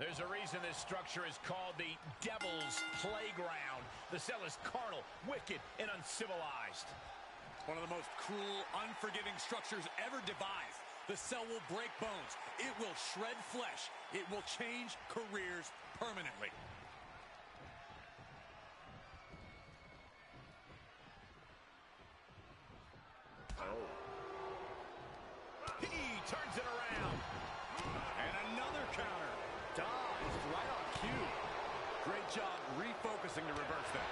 There's a reason this structure is called the Devil's Playground. The cell is carnal, wicked, and uncivilized. One of the most cruel, unforgiving structures ever devised. The cell will break bones. It will shred flesh. It will change careers permanently. Oh. He turns it around. And another counter. Dodged right on cue. Great job refocusing to reverse that.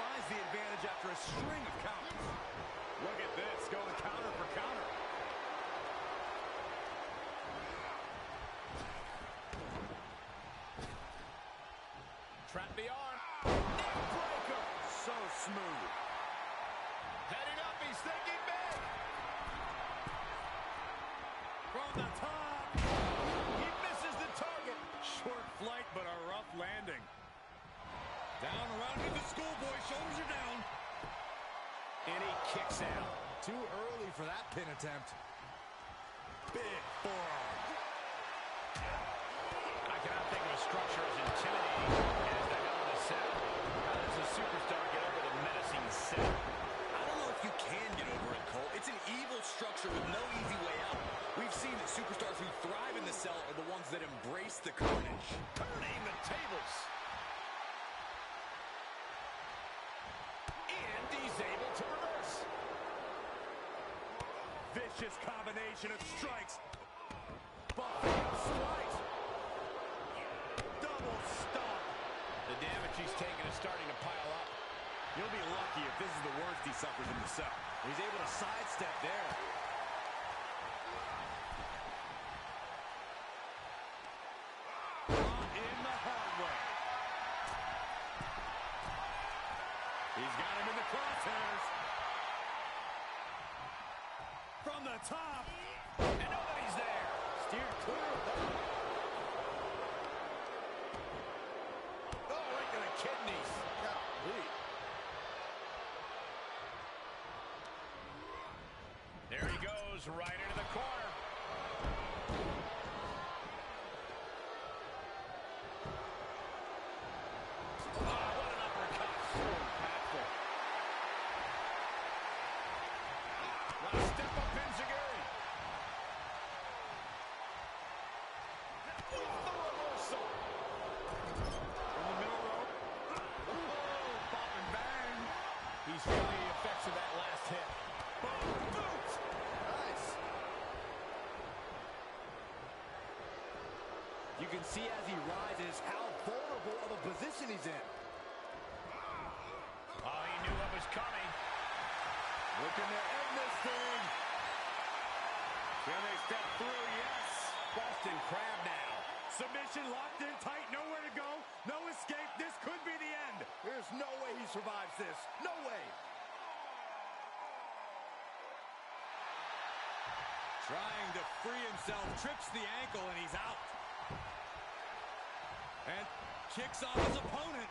Finds the advantage after a string of counters. Look at this, going counter for counter. Trap the arm. Neck breaker. Smooth. Heading up, he's thinking big. From the top. He misses the target. Short flight, but a rough landing. Down around to the schoolboy. Shoulders are down. And he kicks out. Too early for that pin attempt. Big forearm. I cannot think of a structure as intimidating as the Hell in a Cell. How does a superstar get over menacing? I don't know if you can get over it, Cole. It's an evil structure with no easy way out. We've seen that superstars who thrive in the cell are the ones that embrace the carnage. Turning the tables. And he's able to reverse. Vicious combination of strikes. Buffalo strikes. Double stop. The damage he's taken is starting to pile up. You'll be lucky if this is the worst he suffers in the cell. He's able to sidestep there. In the hard way. He's got him in the crosshairs. From the top. And nobody's there. Steered clear of that. Oh, right to the kidneys. Golly. There he right into the corner. Oh, what an uppercut step up Enziguri. With the reversal. From the middle rope. Oh, bop and bang. He's feeling the effects of that last hit. Boom, boot. Nice. You can see as he rises how vulnerable of a position he's in. Oh, he knew what was coming. Looking to end this thing. Can they step through? Yes. Boston Crab now. Submission locked in tight, nowhere to go, no escape. This could be the end. There's no way he survives this. No way. Trying to free himself, trips the ankle, and he's out. Kicks off his opponent.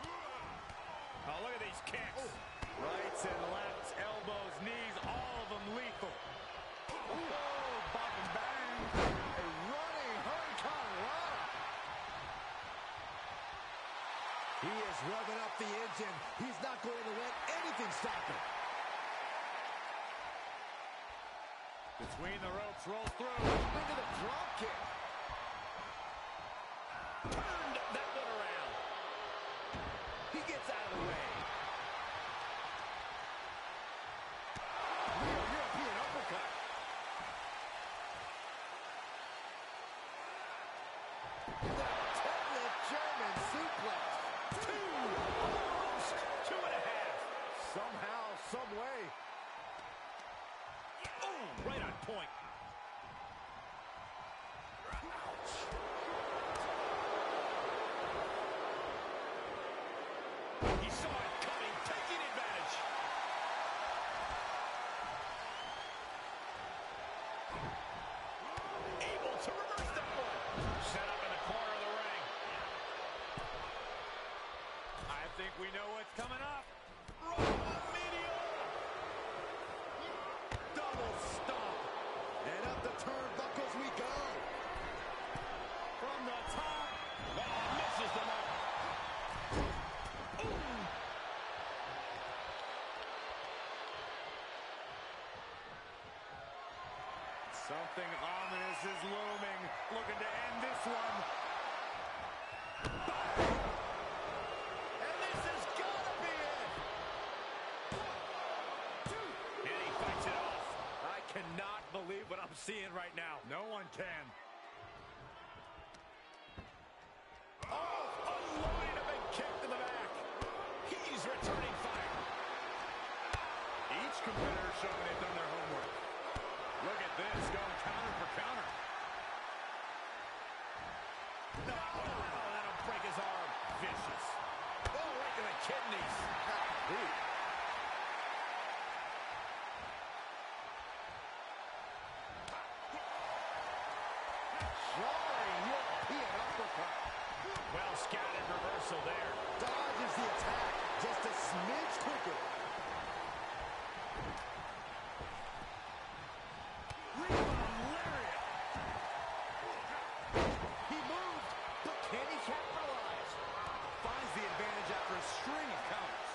Oh, look at these kicks. Oh. Rights and lefts, elbows, knees, all of them lethal. Oh, oh bop and bang. A running Hurricane Rana. He is revving up the engine. He's not going to let anything stop him. Between the ropes, rolls through. Into the drop kick. Turned that one around. He gets out of the way. Real European uppercut. The technic German suplex. Two. Almost two and a half. Somehow, some way. Oh, right on point. He saw it coming, taking advantage. Able to reverse that one. Set up in the corner of the ring. I think we know what's coming up. Roman meteor. Double stomp. And up the turnbuckle Something ominous is looming. Looking to end this one. And this has got to be it. And he fights it off. I cannot believe what I'm seeing right now. No one can. Oh, unloading a kick to the back. He's returning fire. Each competitor showing they've done their homework. Look at this, going counter for counter. No, oh, that'll break his arm. Vicious. Oh, right to the kidneys. Uppercut. Well scouted reversal there. Dodges the attack just a smidge quicker. Rebound lariat. He moved, but can he capitalize? Finds the advantage after a string of counters.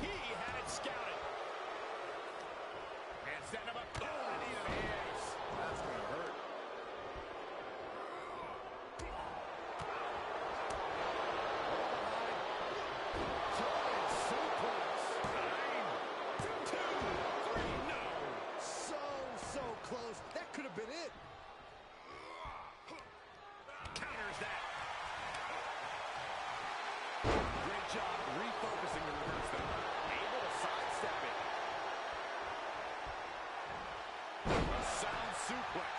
He had it scouted. Setting him up. Oh, and he is. That's going to hurt. Giant suplex. Nine, two, three, no. So, so close. That could have been it. Counters that. Great job refocusing to reverse that. Able to sidestep it. A sound suplex.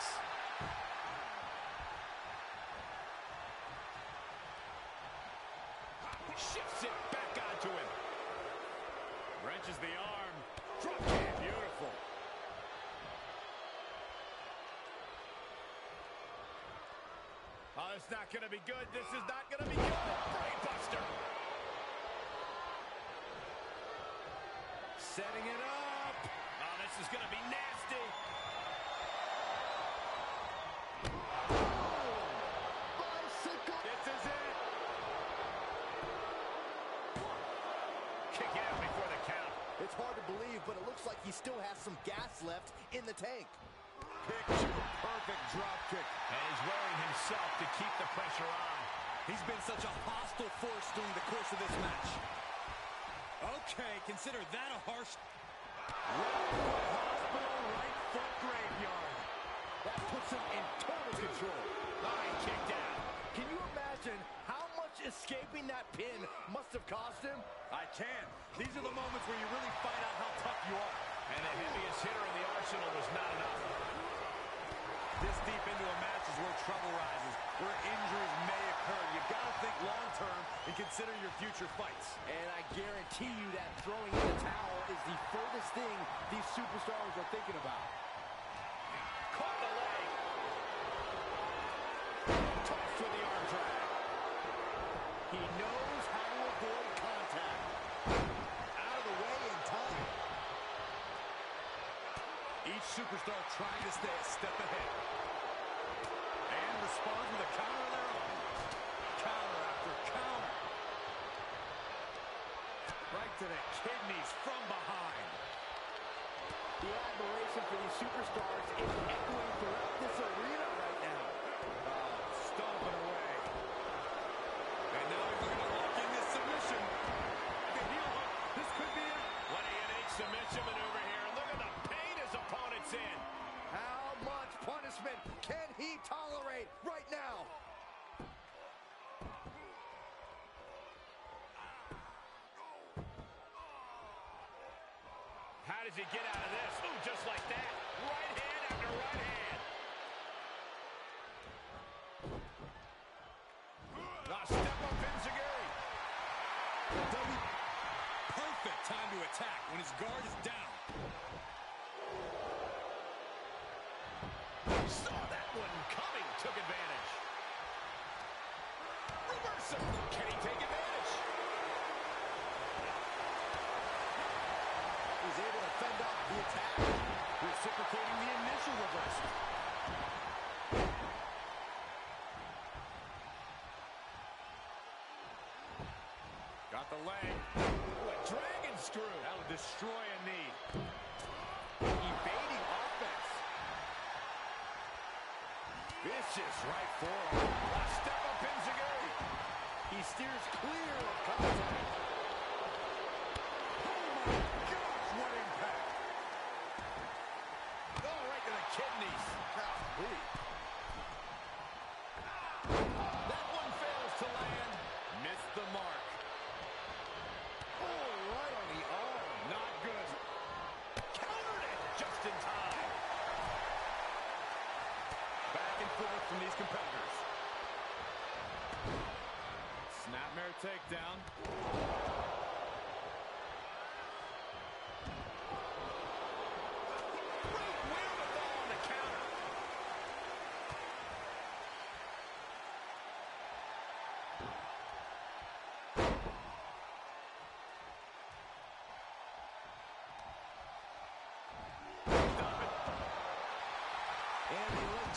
Shifts it back onto him. Wrenches the arm. Drop kick. Beautiful. Oh, it's not going to be good. This is not going to be good. Brainbuster. Setting it up. Oh, this is going to be nasty. Bicycle. This is it. Kick out before the count. It's hard to believe, but it looks like he still has some gas left in the tank. Picture perfect drop kick. And he's wearing himself to keep the pressure on. He's been such a hostile force during the course of this match. Okay, consider that a harsh... Right foot hospital, right foot graveyard. That puts him in total control. Oh, he kicked out. Can you imagine how much escaping that pin must have cost him? I can. These are the moments where you really find out how tough you are. And the heaviest hitter in the arsenal was not enough. This deep into a match is where trouble rises, where injuries may occur. You've got to think long-term and consider your future fights. And I guarantee you that throwing in the towel is the furthest thing these superstars are thinking about. Caught the leg. Tossed with the arm drag. He knows how to avoid contact. Out of the way in time. Each superstar trying to stay a step ahead. And responds with a counter of their own. Counter after counter. Right to the kidneys from behind. The admiration for these superstars is echoing throughout this arena right now. Oh, stomping away. And now he's looking to lock in this submission. The heel hook. This could be it. What a unique submission maneuver here. Look at the pain his opponent's in. How much punishment can he tolerate right now? How does he get out of this? Ooh, just like that. Right hand after right hand. A step up Enziguri. Perfect time to attack when his guard is down. Saw that one coming. Took advantage. Reversal. Can he take advantage? He's able to fend off the attack. Reciprocating the initial reversal. Got the leg. What dragon screw. That'll destroy a knee. Evading offense. Vicious right forearm. A step up Enziguri. He steers clear of contact. Oh my gosh, what impact. Oh, right kidneys. That one fails to land. Missed the mark. Oh, right on the arm. Not good. Countered it just in time. Back and forth from these competitors. Snapmare takedown. Great wherewithal on the counter. And the leg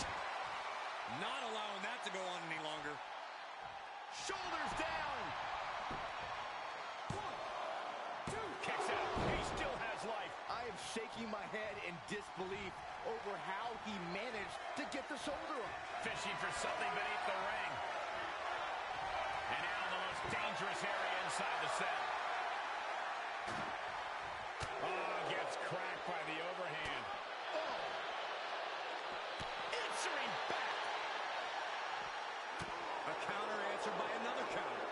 Not allowing that to go on any longer. Shoulders down. One, two. Kicks out. He still has life. I am shaking my head in disbelief over how he managed to get the shoulder up. Fishing for something beneath the ring. And now in the most dangerous area inside the set. Oh, gets cracked by the overhand. Oh. Answering back. A counter answered by another counter.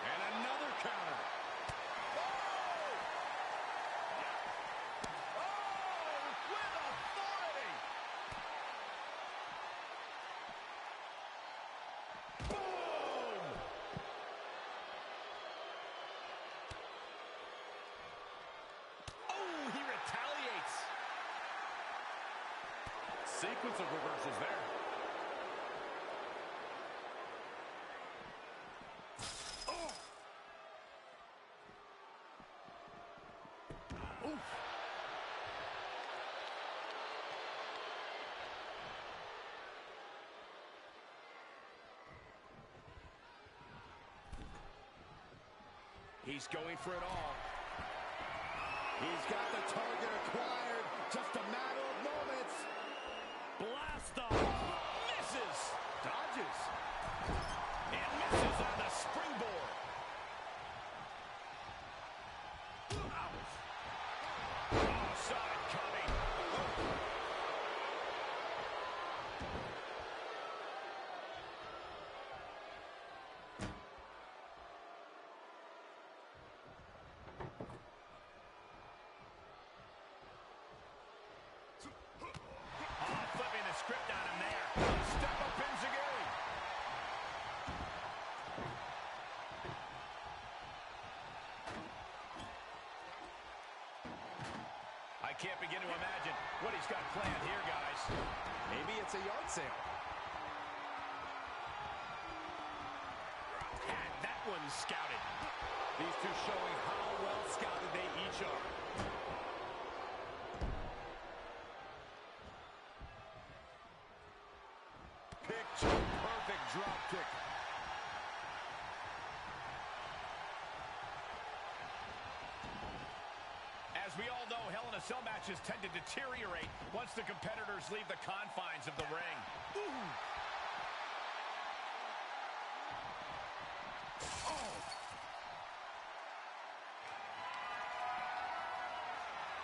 And another counter. Oh! Oh, with authority. Boom! Oh, he retaliates. Sequence of reversals there. Oh! He's going for it all. He's got the target acquired. Just a matter of moments. Off. Misses. Dodges. And misses on the springboard. Ouch. Oh, saw it coming. Oh, flipping the script on him there. Step up Enziguri. I can't begin to imagine what he's got planned here, guys. Maybe it's a yard sale. Had that one scouted. These two showing how well scouted they each are. Picture perfect drop kick. As we all know, Hell in a Cell matches tend to deteriorate once the competitors leave the confines of the ring.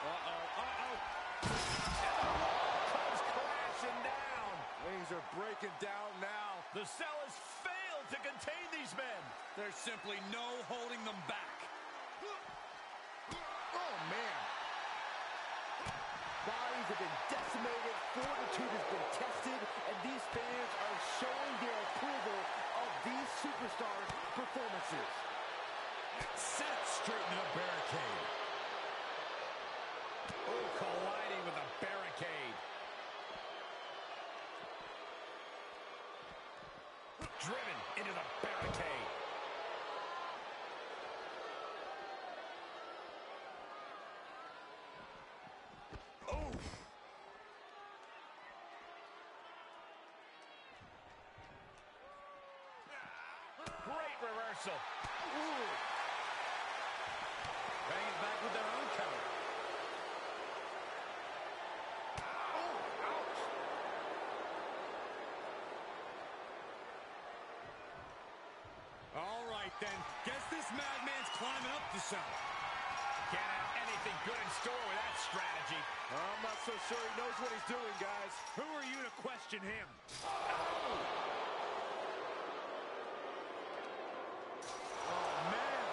Uh-oh, uh-oh. Comes crashing down. Things are breaking down now. The cell has failed to contain these men. There's simply no holding them back. Oh, man. Bodies have been decimated, fortitude has been tested, and these fans are showing their approval of these superstars' performances. Set straight into the barricade. Oh, colliding with a barricade. Driven into the barricade. Oh! Great reversal. Ooh. Bang it back with their own counter. Oh, ouch. All right, then. Guess this madman's climbing up the cell. Can't have anything good in store with that strategy. I'm not so sure he knows what he's doing, guys. Who are you to question him? Oh, man.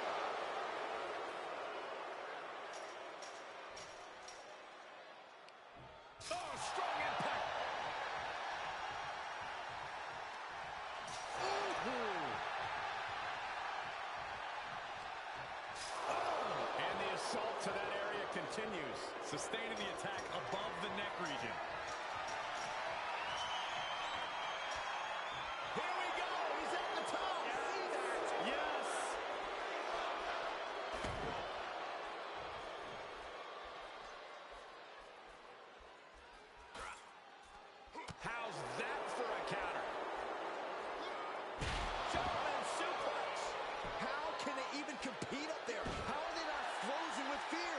Oh, strong impact. And the assault to that area continues, sustaining the attack above the neck region. Here we go. He's at the top. See that? Yes! How's that for a counter? German suplex. How can they even compete up there? How are they not frozen with fear?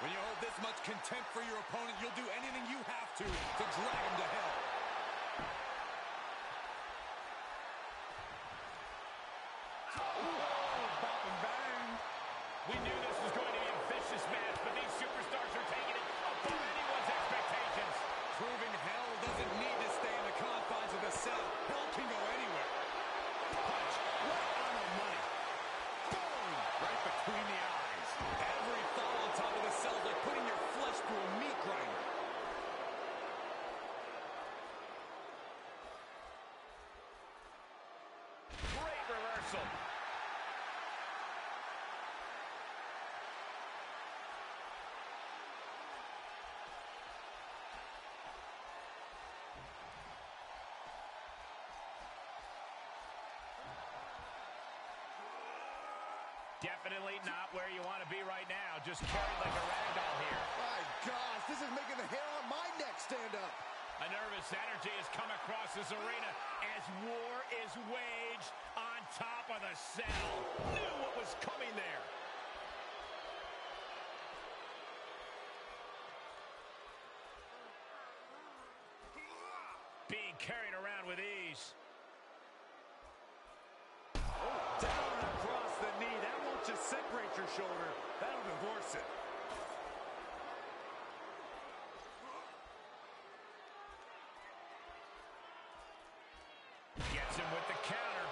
When you hold this much contempt for your opponent, you'll do anything you have to to drag him to hell. Bop and bang. We knew this was going to be a vicious match, but these superstars are taking it above anyone's expectations. Proving hell doesn't need to stay in the confines of the cell. Hell can go anywhere. Punch right on the money. Boom! Right between the eyes. Every fall on top of the cell is like putting your flesh through a meat grinder. Great reversal. Definitely not where you want to be right now. Just carried like a rag doll here. My gosh, this is making the hair on my neck stand up. A nervous energy has come across this arena as war is waged on top of the cell. Knew what was coming there. Being carried around with ease. Separate your shoulder. That'll divorce it. Gets him with the counter.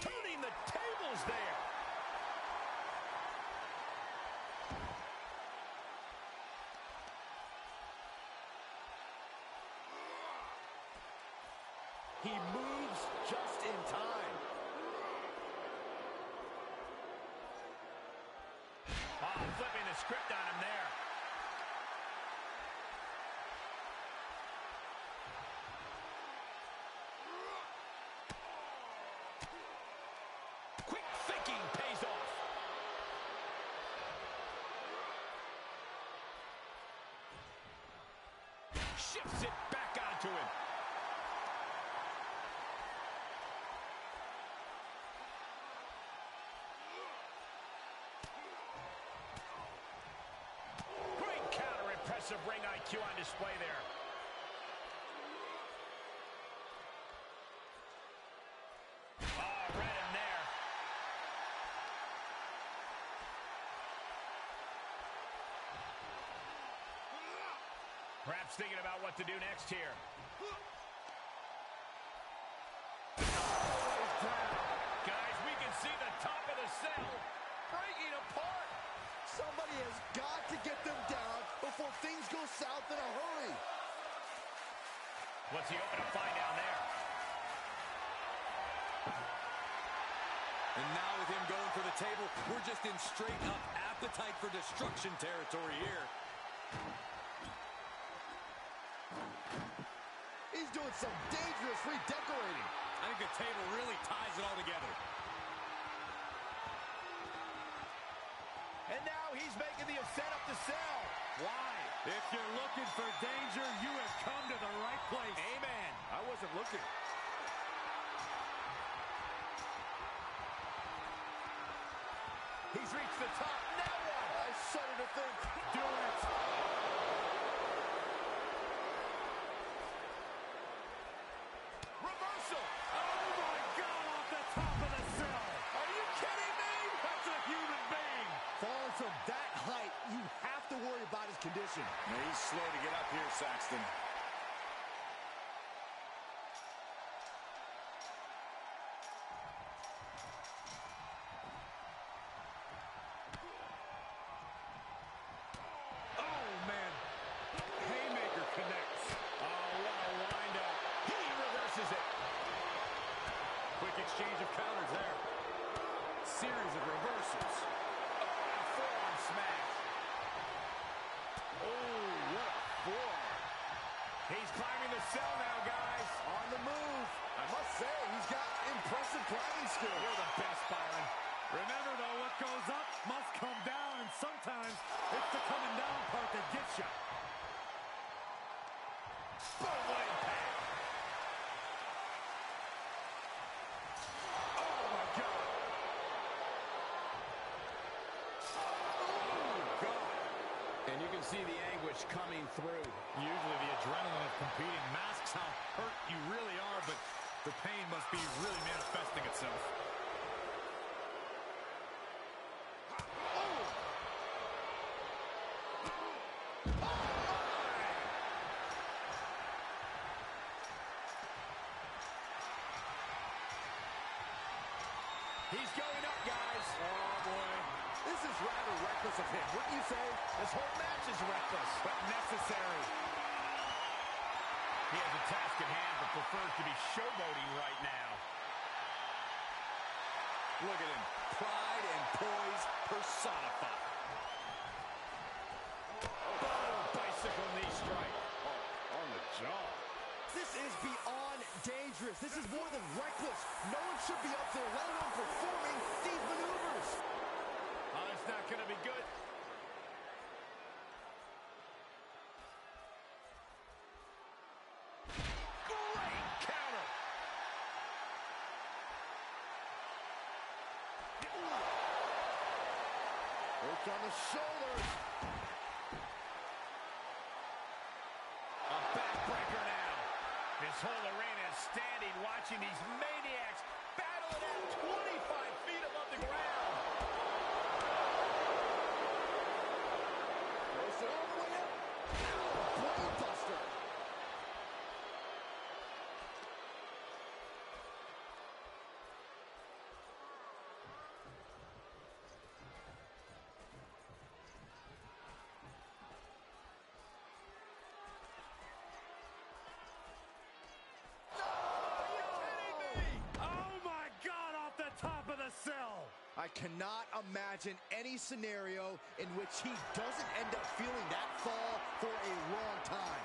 Turning the tables there. He moves just in time. Oh, flipping the script on him there. Quick thinking pays off. Shifts it back onto him. Great impressive ring IQ on display. Oh, ah, him there. Perhaps thinking about what to do next here. Guys, we can see the top of the cell breaking apart. Somebody has got to get them down before things go south in a hurry. What's he open to find down there? And now with him going for the table, we're just in straight up appetite for destruction territory here. He's doing some dangerous redecorating. I think the table really ties it all together. To sell. Why? If you're looking for danger, you have come to the right place. Amen. I wasn't looking. He's reached the top. Now what? I shudder to think. Do it. Condition. he's slow to get up here, Saxton. Oh, man. Haymaker connects. Oh, what a windup. He reverses it. Quick exchange of counters there. Series of reversals. Oh, a forearm smash. Oh, what a forearm. He's climbing now, guys. On the move. I must say, he's got impressive climbing skills. You're the best, Byron. Remember, though, what goes up must come down, and sometimes it's the coming down part that gets you. Boom, what impact. Oh, my God. Oh, God. And you can see the anguish coming through. Usually the adrenaline of competing masks how hurt you really are, but the pain must be really manifesting itself. He's going up, guys. Oh, boy. This is rather reckless of him, wouldn't you say? This whole match is reckless. But necessary. He has a task at hand, but prefers to be showboating right now. Look at him. Pride and poise personified. Boom, bicycle knee strike. Oh, On the jaw. This is beyond dangerous. This is more than reckless. No one should be up there, let alone performing these maneuvers. Oh, it's not going to be good. Great counter. Worked on the shoulders. A backbreaker now. This whole arena is standing watching these maniacs battle it out 25 feet above the ground. Goes it all the way up. Ow, brain buster. Oh, my God, off the top of the cell. I cannot imagine any scenario in which he doesn't end up feeling that fall for a long time.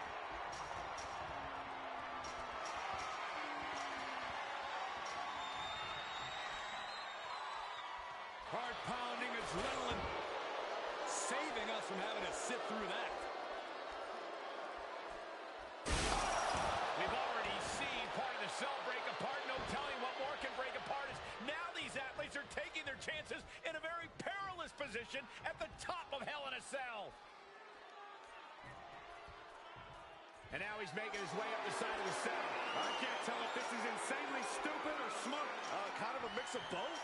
Heart-pounding adrenaline. Saving us from having to sit through that. We've already seen part of the cell break apart. No telling what more can break apart as now these athletes are taking their chances in a very perilous position at the top of Hell in a Cell. And now he's making his way up the side of the cell. I can't tell if this is insanely stupid or smart. Uh, kind of a mix of both.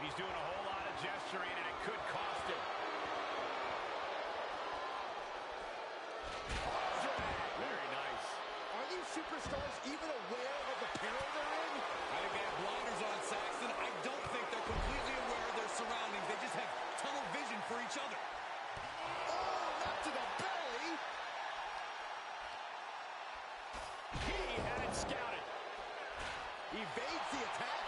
He's doing a whole lot of gesturing, and it could cost him. Very nice. Are these superstars even aware of the peril they're in? I think they have blinders on, Saxton. I don't think they're completely aware of their surroundings. They just have tunnel vision for each other. Oh, not to the belly. He had it scouted. Evades the attack.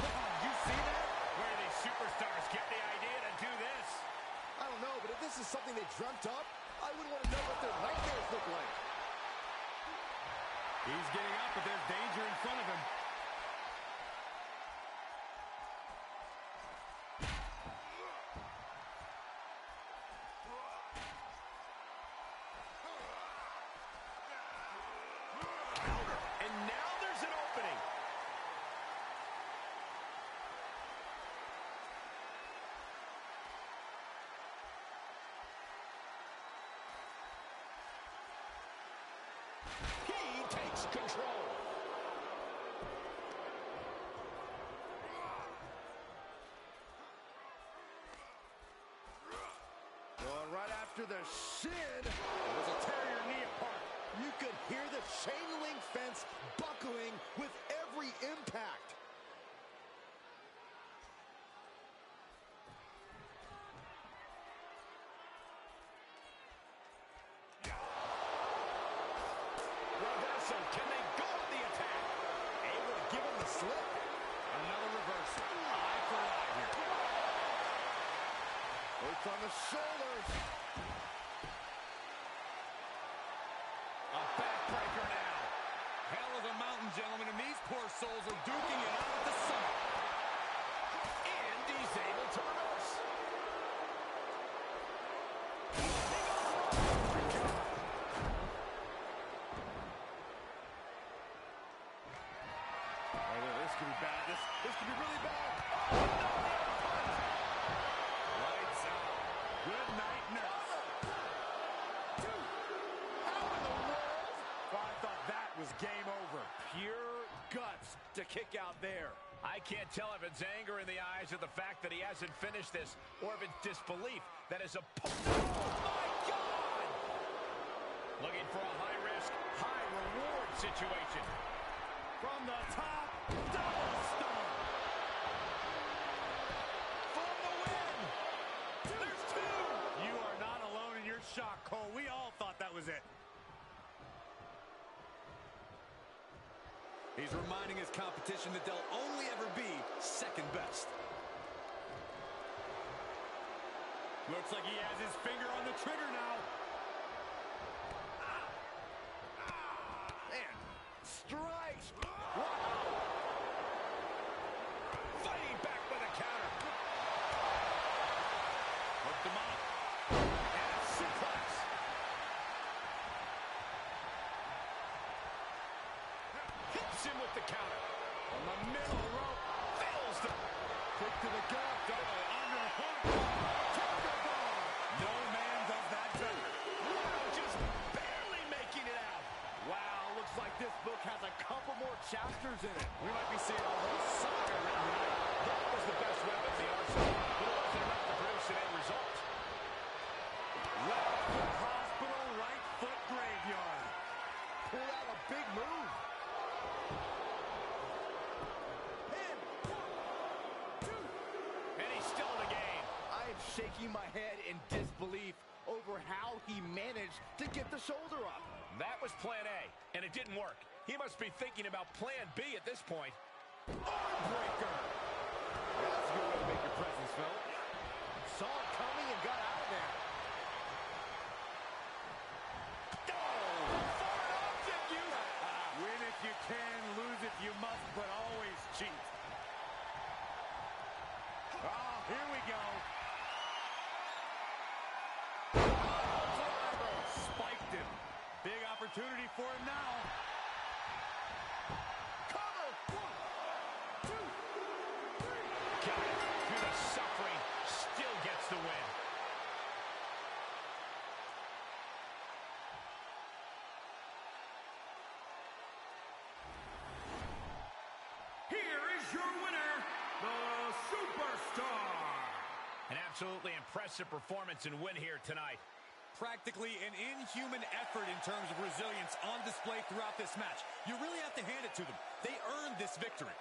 You see that? Where do these superstars get the idea to do this? I don't know, but if this is something they dreamt up, I would want to know what their nightmares look like. He's getting up, but there's danger in front of him. Control. Well, right after the shin, was a tear your knee apart. You could hear the chain link fence buckling with every impact. Reversal. Can they go with the attack? Able to give him the slip. Another reversal. Eye for eye here. Works on the shoulders. A backbreaker now. Hell of a mountain, gentlemen, and these poor souls are duking it out at the summit. And he's able to reverse. Oh, this could be bad. This, this could be really bad. Lights out. Good night, nurse. How in the world? Well, I was game over. Pure guts to kick out there. I can't tell if it's anger in the eyes or the fact that he hasn't finished this, or if it's disbelief that his opponent... Oh, my God! Looking for a high-risk, high-reward situation. From the top, double stomp. For the win! There's two! You are not alone in your shock, Cole. We all thought that was it. He's reminding his competition that they'll only ever be second best. Looks like he has his finger on the trigger now. Man, strikes. Fighting back with a counter. Hooked him up. And a suplex. Hits him with the counter. On the middle rope. Fails to... Kick to the gut. Oh, Double underhook. Tiger bomb. No man does that better. Wow, just barely making it out. Wow, looks like this book has a couple more chapters in it. We might be seeing a whole saga written tonight. That was the best weapon the arsenal, but it wasn't enough to produce an end result. Left foot right foot graveyard. Pull out a big move. Pin. And he's still in the game. I am shaking my head in disbelief over how he managed to get the shoulder up. That was plan A, and it didn't work. He must be thinking about plan B at this point. Armbreaker. That's a good way to make your presence felt. Saw it coming and got out of there. Foreign. Win if you can, lose if you must, but always cheat. Oh, here we go. Opportunity for him now. Cover. One, two, three. Got it. Through the suffering, still gets the win. Here is your winner, the Superstar. An absolutely impressive performance and win here tonight. Practically an inhuman effort in terms of resilience on display throughout this match. You really have to hand it to them. They earned this victory.